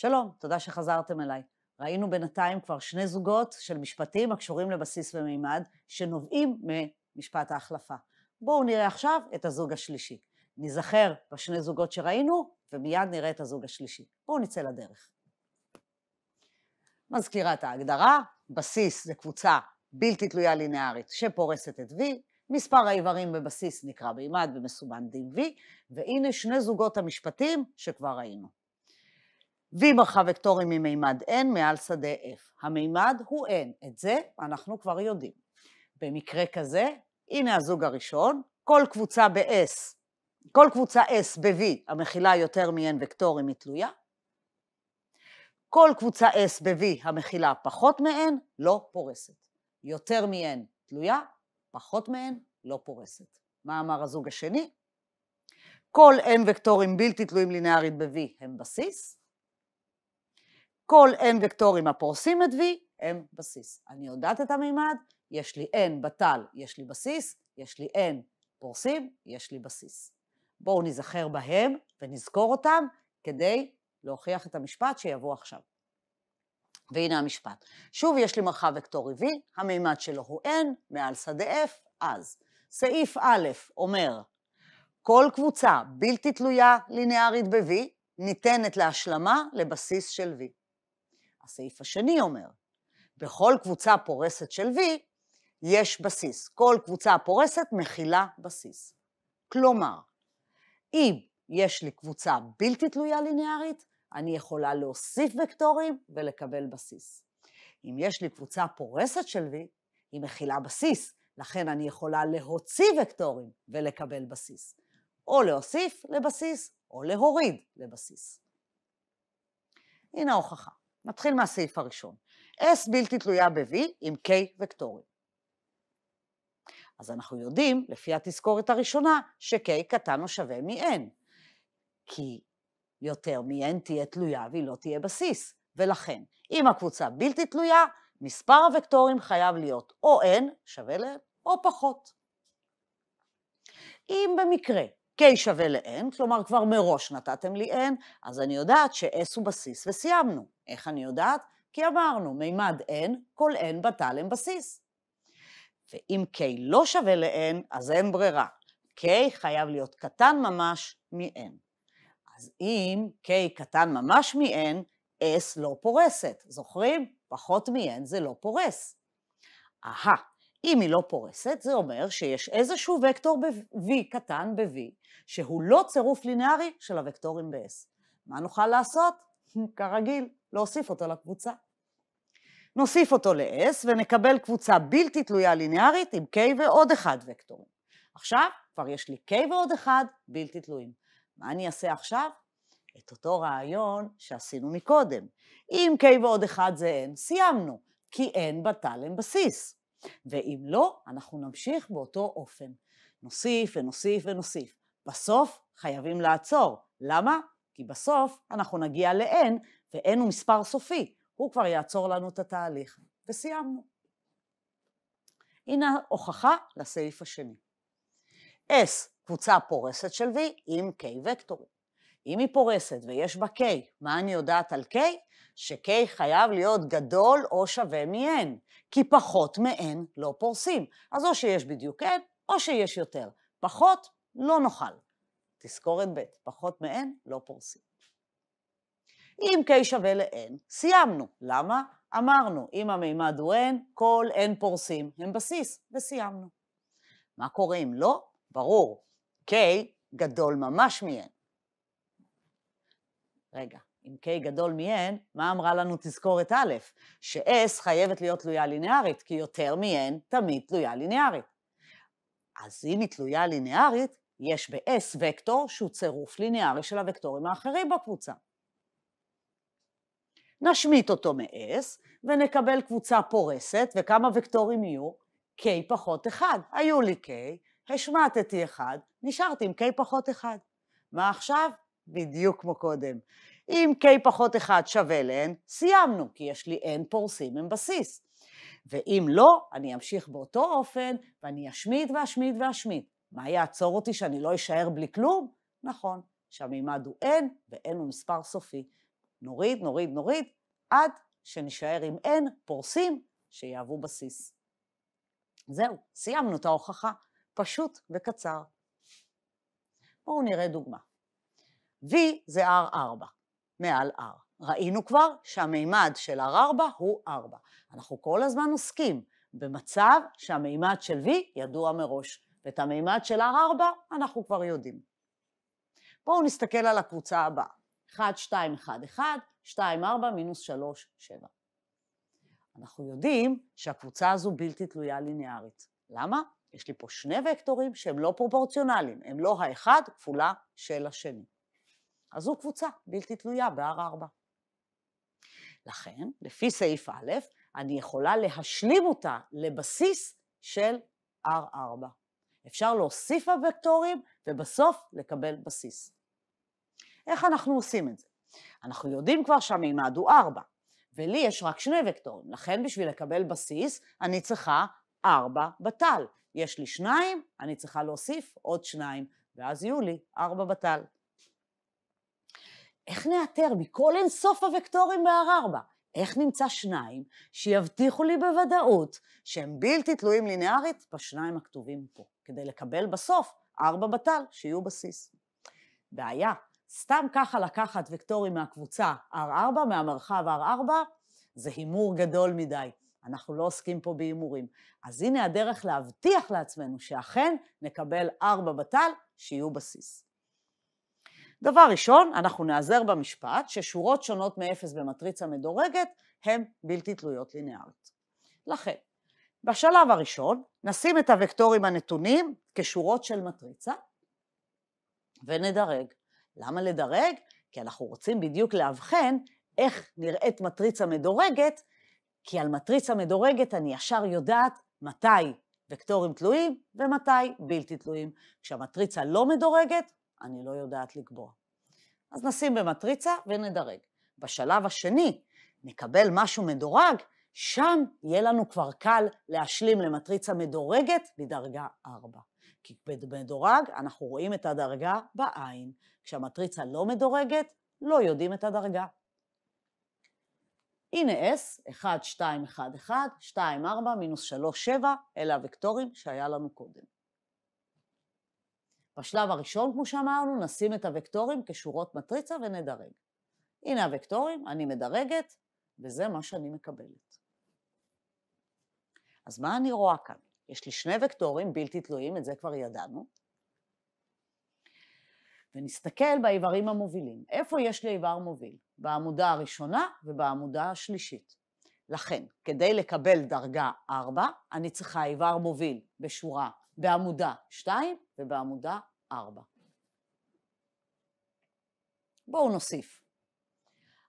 שלום, תודה שחזרתם אליי. ראינו בינתיים כבר שני זוגות של משפטים הקשורים לבסיס ומימד, שנובעים ממשפט ההחלפה. בואו נראה עכשיו את הזוג השלישי. ניזכר בשני זוגות שראינו, ומיד נראה את הזוג השלישי. בואו נצא לדרך. מזכירה את ההגדרה, בסיס זה קבוצה בלתי תלויה לינארית שפורסת את V, מספר האיברים בבסיס נקרא מימד ומסומן דין V, והנה שני זוגות המשפטים שכבר ראינו. V מרחב וקטורי ממימד N מעל שדה F. המימד הוא N, את זה אנחנו כבר יודעים. במקרה כזה, הנה הזוג הראשון, כל קבוצה ב-S, כל קבוצה S ב-V המכילה יותר מ-N וקטורים היא תלויה, כל קבוצה S ב-V המכילה פחות מ-N לא פורסת. יותר מ-N תלויה, פחות מ-N לא פורסת. מה אמר הזוג השני? כל N וקטורים בלתי תלויים לינארית ב-V הם בסיס, כל N וקטורים הפורסים את V הם בסיס. אני יודעת את המימד, יש לי N בטל, יש לי בסיס, יש לי N פורסים, יש לי בסיס. בואו נזכר בהם ונזכור אותם כדי להוכיח את המשפט שיבוא עכשיו. והנה המשפט. שוב יש לי מרחב וקטורי V, המימד שלו הוא N, מעל שדה F, אז סעיף א' אומר, כל קבוצה בלתי תלויה לינארית ב-V ניתנת להשלמה לבסיס של V. הסעיף השני אומר, בכל קבוצה פורסת של V יש בסיס. כל קבוצה פורסת מכילה בסיס. כלומר, אם יש לי קבוצה בלתי תלויה לינארית, אני יכולה להוסיף וקטורים ולקבל בסיס. אם יש לי קבוצה פורסת של V, היא מכילה בסיס, לכן אני יכולה להוציא וקטורים ולקבל בסיס. או להוסיף לבסיס, או להוריד לבסיס. הנה ההוכחה. נתחיל מהסעיף הראשון. S בלתי תלויה ב-V עם K וקטורים. אז אנחנו יודעים, לפי התזכורת הראשונה, ש-K קטן או שווה מ-N. כי יותר מ-N תהיה תלויה והיא לא תהיה בסיס. ולכן, אם הקבוצה בלתי תלויה, מספר הוקטורים חייב להיות או N שווה ל-N או פחות. אם במקרה K שווה ל-N, כלומר כבר מראש נתתם לי N, אז אני יודעת ש-S הוא בסיס וסיימנו. איך אני יודעת? כי אמרנו, מימד N, כל N בטל הם בסיס. ואם K לא שווה ל-N, אז אין ברירה. K חייב להיות קטן ממש מ-N. אז אם K קטן ממש מ-N, S לא פורסת. זוכרים? פחות מ-N זה לא פורס. אהה, אם היא לא פורסת, זה אומר שיש איזשהו וקטור ב-V קטן ב-V, שהוא לא צירוף לינארי של הוקטורים ב-S. מה נוכל לעשות? כרגיל, להוסיף אותו לקבוצה. נוסיף אותו ל-S ונקבל קבוצה בלתי תלויה לינארית עם K ועוד אחד וקטורים. עכשיו כבר יש לי K ועוד אחד בלתי תלויים. מה אני אעשה עכשיו? את אותו רעיון שעשינו מקודם. אם K ועוד אחד זה N, סיימנו, כי N בטל הם בסיס. ואם לא, אנחנו נמשיך באותו אופן. נוסיף ונוסיף ונוסיף. בסוף חייבים לעצור. למה? כי בסוף אנחנו נגיע ל-N, ו-N הוא מספר סופי. הוא כבר יעצור לנו את התהליך. וסיימנו. הנה הוכחה לסעיף השני. S, קבוצה פורסת של V עם K וקטורים. אם היא פורסת ויש בה K, מה אני יודעת על K? ש-K חייב להיות גדול או שווה מ-N, כי פחות מ-N לא פורסים. אז או שיש בדיוק N, או שיש יותר. פחות, לא נוכל. תזכורת ב', פחות מ-N לא פורסים. אם K שווה ל-N, סיימנו. למה? אמרנו, אם המימד הוא N, כל N פורסים הם בסיס, וסיימנו. מה קורה אם לא? ברור, K גדול ממש מ-N. רגע, אם K גדול מ-N, מה אמרה לנו תזכורת א'? ש-S חייבת להיות תלויה לינארית, כי יותר מ-N תמיד תלויה לינארית. אז אם היא תלויה לינארית, יש ב-S וקטור שהוא צירוף לינארי של הוקטורים האחרים בקבוצה. נשמיט אותו מ-S ונקבל קבוצה פורסת, וכמה וקטורים יהיו? K פחות 1. היו לי K, השמטתי 1, נשארתי עם K פחות 1. מה עכשיו? בדיוק כמו קודם. אם K פחות 1 שווה ל-N, סיימנו, כי יש לי N פורסים עם בסיס. ואם לא, אני אמשיך באותו אופן, ואני אשמיט ואשמיט ואשמיט. מה יעצור אותי שאני לא אשאר בלי כלום? נכון, שהמימד הוא N, ו-N הוא מספר סופי. נוריד, נוריד, נוריד, עד שנשאר עם n פורסים שיהוו בסיס. זהו, סיימנו את ההוכחה. פשוט וקצר. בואו נראה דוגמה. V זה R4, מעל R. ראינו כבר שהמימד של R4 הוא 4. אנחנו כל הזמן עוסקים במצב שהמימד של V ידוע מראש, ואת המימד של R4 אנחנו כבר יודעים. בואו נסתכל על הקבוצה הבאה. 1, 2, 1, 1, 2, 4, מינוס 3, 7. אנחנו יודעים שהקבוצה הזו בלתי תלויה ליניארית. למה? יש לי פה שני וקטורים שהם לא פרופורציונליים, הם לא האחד כפולה של השני. אז זו קבוצה בלתי תלויה ב-R4. לכן, לפי סעיף א', אני יכולה להשלים אותה לבסיס של R4. אפשר להוסיף הוקטורים ובסוף לקבל בסיס. איך אנחנו עושים את זה? אנחנו יודעים כבר שהמימד הוא 4, ולי יש רק שני וקטורים, לכן בשביל לקבל בסיס אני צריכה 4 בטל. יש לי שניים, אני צריכה להוסיף עוד שניים, ואז יהיו לי 4 בטל. איך נאתר מכל אינסוף הוקטורים ב-R4? איך נמצא שניים שיבטיחו לי בוודאות שהם בלתי תלויים ליניארית בשניים הכתובים פה, כדי לקבל בסוף ארבע בטל שיהיו בסיס. בעיה, סתם ככה לקחת וקטורים מהקבוצה R4, מהמרחב R4, זה הימור גדול מדי. אנחנו לא עוסקים פה בהימורים. אז הנה הדרך להבטיח לעצמנו שאכן נקבל ארבע בטל שיהיו בסיס. דבר ראשון, אנחנו נעזר במשפט ששורות שונות מאפס במטריצה מדורגת הן בלתי תלויות ליניארית. לכן, בשלב הראשון נשים את הוקטורים הנתונים כשורות של מטריצה ונדרג. למה לדרג? כי אנחנו רוצים בדיוק לאבחן איך נראית מטריצה מדורגת, כי על מטריצה מדורגת אני ישר יודעת מתי וקטורים תלויים ומתי בלתי תלויים. כשהמטריצה לא מדורגת, אני לא יודעת לקבוע. אז נשים במטריצה ונדרג. בשלב השני נקבל משהו מדורג, שם יהיה לנו כבר קל להשלים למטריצה מדורגת מדרגה 4. כי במדורג אנחנו רואים את הדרגה בעין. כשהמטריצה לא מדורגת, לא יודעים את הדרגה. הנה S, 1, 2, 1, 1, 2, 4, מינוס 3, 7, אלה הוקטורים שהיה לנו קודם. בשלב הראשון, כמו שאמרנו, נשים את הוקטורים כשורות מטריצה ונדרג. הנה הוקטורים, אני מדרגת, וזה מה שאני מקבלת. אז מה אני רואה כאן? יש לי שני וקטורים בלתי תלויים, את זה כבר ידענו. ונסתכל באיברים המובילים. איפה יש לי איבר מוביל? בעמודה הראשונה ובעמודה השלישית. לכן, כדי לקבל דרגה 4, אני צריכה איבר מוביל בשורה בעמודה 2 ובעמודה 4. בואו נוסיף.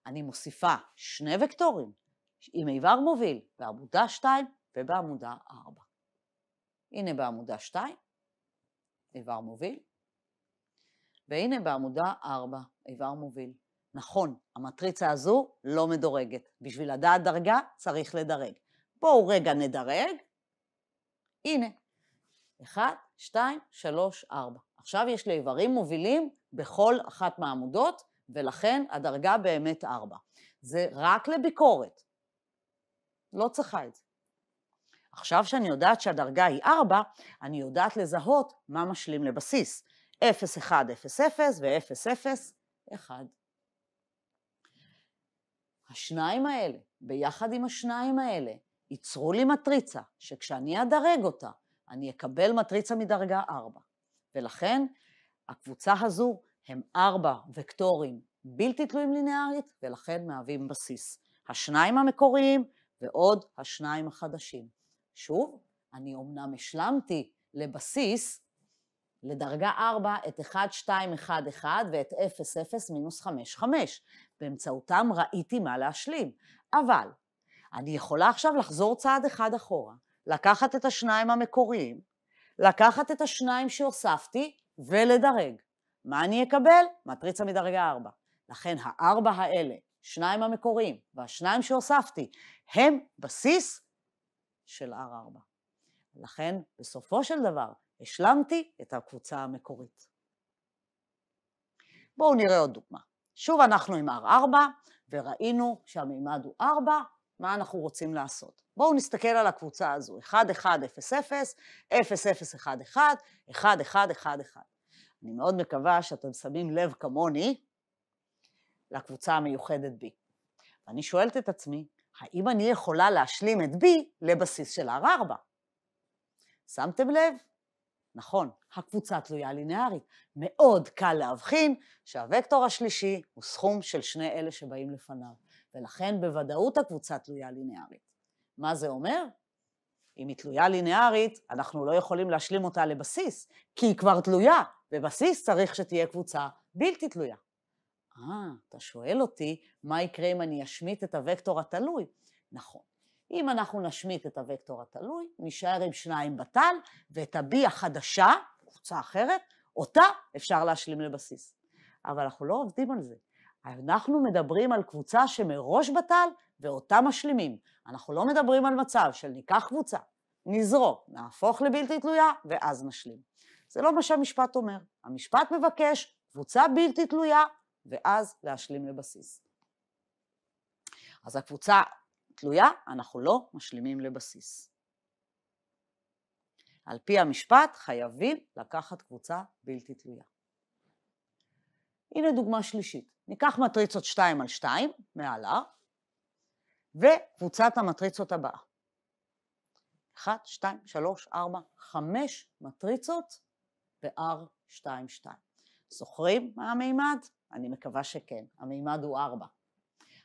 אני מוסיפה שני וקטורים עם איבר מוביל בעמודה 2 ובעמודה 4. הנה בעמודה 2, איבר מוביל, והנה בעמודה 4, איבר מוביל. נכון, המטריצה הזו לא מדורגת. בשביל לדעת דרגה צריך לדרג. בואו רגע נדרג. הנה, 1, 2, 3, 4. עכשיו יש לי איברים מובילים בכל אחת מהעמודות, ולכן הדרגה באמת 4. זה רק לביקורת. לא צריכה את זה. עכשיו שאני יודעת שהדרגה היא 4, אני יודעת לזהות מה משלים לבסיס. 0, 1, 0, 0 ו-0, 0, 1. השניים האלה, ביחד עם השניים האלה, ייצרו לי מטריצה, שכשאני אדרג אותה, אני אקבל מטריצה מדרגה 4. ולכן הקבוצה הזו הם ארבע וקטורים בלתי תלויים ליניארית, ולכן מהווים בסיס. השניים המקוריים ועוד השניים החדשים. שוב, אני אומנם השלמתי לבסיס, לדרגה 4, את 1, 2, 1, 1 ואת 0, 0, מינוס 5, 5. באמצעותם ראיתי מה להשלים. אבל אני יכולה עכשיו לחזור צעד אחד אחורה, לקחת את השניים המקוריים, לקחת את השניים שהוספתי ולדרג. מה אני אקבל? מטריצה מדרגה 4. לכן הארבע האלה, שניים המקוריים והשניים שהוספתי, הם בסיס של R4. לכן בסופו של דבר השלמתי את הקבוצה המקורית. בואו נראה עוד דוגמה. שוב אנחנו עם R4, וראינו שהמימד הוא 4, מה אנחנו רוצים לעשות? בואו נסתכל על הקבוצה הזו, 1, 1, 0, 0, 0, 0, 1, 1, 1, 1, 1, 1. אני מאוד מקווה שאתם שמים לב כמוני לקבוצה המיוחדת B. ואני שואלת את עצמי, האם אני יכולה להשלים את B לבסיס של R4? שמתם לב? נכון, הקבוצה תלויה לינארית. מאוד קל להבחין שהווקטור השלישי הוא סכום של שני אלה שבאים לפניו, ולכן בוודאות הקבוצה תלויה לינארית. מה זה אומר? אם היא תלויה לינארית, אנחנו לא יכולים להשלים אותה לבסיס, כי היא כבר תלויה. בבסיס צריך שתהיה קבוצה בלתי תלויה. אה, אתה שואל אותי, מה יקרה אם אני אשמיט את הוקטור התלוי? נכון. אם אנחנו נשמיט את הוקטור התלוי, נשאר עם שניים בטל, ואת ה-B החדשה, קבוצה אחרת, אותה אפשר להשלים לבסיס. אבל אנחנו לא עובדים על זה. אנחנו מדברים על קבוצה שמראש בטל ואותה משלימים. אנחנו לא מדברים על מצב של ניקח קבוצה, נזרוק, נהפוך לבלתי תלויה ואז נשלים. זה לא מה שהמשפט אומר. המשפט מבקש קבוצה בלתי תלויה ואז להשלים לבסיס. אז הקבוצה תלויה, אנחנו לא משלימים לבסיס. על פי המשפט חייבים לקחת קבוצה בלתי תלויה. הנה דוגמה שלישית. ניקח מטריצות 2 על 2 מעל R, וקבוצת המטריצות הבאה. 1, 2, 3, 4, 5 מטריצות ב-R2, 2. זוכרים מה המימד? אני מקווה שכן, המימד הוא 4.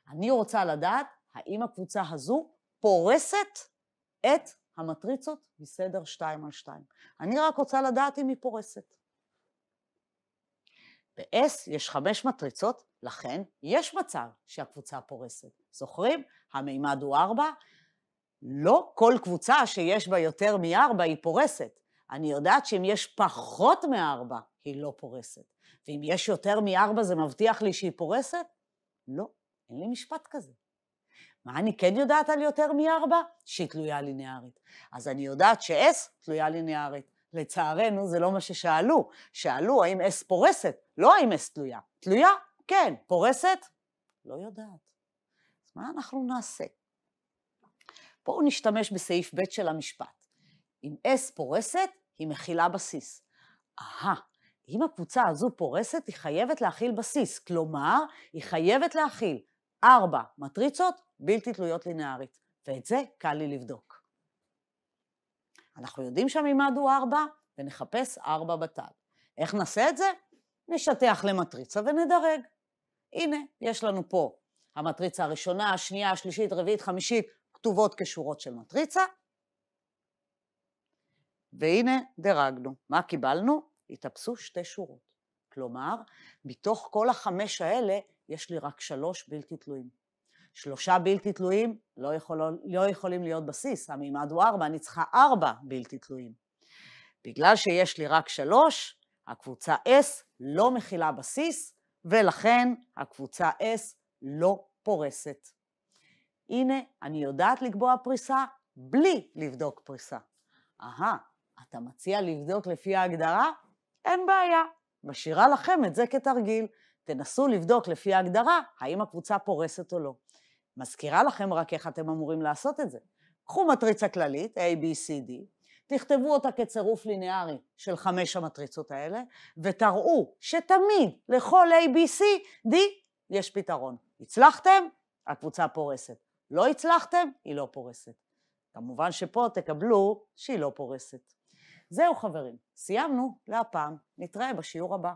אני רוצה לדעת האם הקבוצה הזו פורסת את המטריצות בסדר 2 על 2. אני רק רוצה לדעת אם היא פורסת. ב-S יש חמש מטריצות, לכן יש מצב שהקבוצה פורסת. זוכרים? המימד הוא 4. לא כל קבוצה שיש בה יותר מ-4 היא פורסת. אני יודעת שאם יש פחות מ-4 היא לא פורסת. ואם יש יותר מ-4 זה מבטיח לי שהיא פורסת? לא, אין לי משפט כזה. מה אני כן יודעת על יותר מ-4? שהיא תלויה לינארית. אז אני יודעת ש-S תלויה לינארית. לצערנו זה לא מה ששאלו. שאלו האם S פורסת, לא האם S תלויה. תלויה? כן. פורסת? לא יודעת. אז מה אנחנו נעשה? בואו נשתמש בסעיף ב' של המשפט. אם S פורסת, היא מכילה בסיס. אהה, אם הקבוצה הזו פורסת, היא חייבת להכיל בסיס. כלומר, היא חייבת להכיל ארבע מטריצות בלתי תלויות לינארית. ואת זה קל לי לבדוק. אנחנו יודעים שהמימד הוא 4, ונחפש 4 בתל. איך נעשה את זה? נשטח למטריצה ונדרג. הנה, יש לנו פה המטריצה הראשונה, השנייה, השלישית, רביעית, חמישית, כתובות כשורות של מטריצה. והנה, דירגנו. מה קיבלנו? התאפסו שתי שורות. כלומר, מתוך כל החמש האלה, יש לי רק שלוש בלתי תלויים. שלושה בלתי תלויים לא, יכול, לא יכולים להיות בסיס, המימד הוא ארבע, אני צריכה ארבע בלתי תלויים. בגלל שיש לי רק שלוש, הקבוצה S לא מכילה בסיס, ולכן הקבוצה S לא פורסת. הנה, אני יודעת לקבוע פריסה בלי לבדוק פריסה. אהה, אתה מציע לבדוק לפי ההגדרה? אין בעיה, משאירה לכם את זה כתרגיל. תנסו לבדוק לפי ההגדרה האם הקבוצה פורסת או לא. מזכירה לכם רק איך אתם אמורים לעשות את זה. קחו מטריצה כללית, A, B, C, D, תכתבו אותה כצירוף ליניארי של חמש המטריצות האלה, ותראו שתמיד לכל A, B, C, D יש פתרון. הצלחתם? הקבוצה פורסת. לא הצלחתם? היא לא פורסת. כמובן שפה תקבלו שהיא לא פורסת. זהו חברים, סיימנו להפעם, נתראה בשיעור הבא.